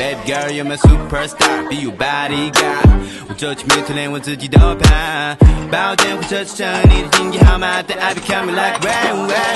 Baby girl, you're my superstar, be your bodyguard. 我走起面，连我自己都怕。抱歉，火车车站，你的经济号码，但 I be coming like rain, rain, rain.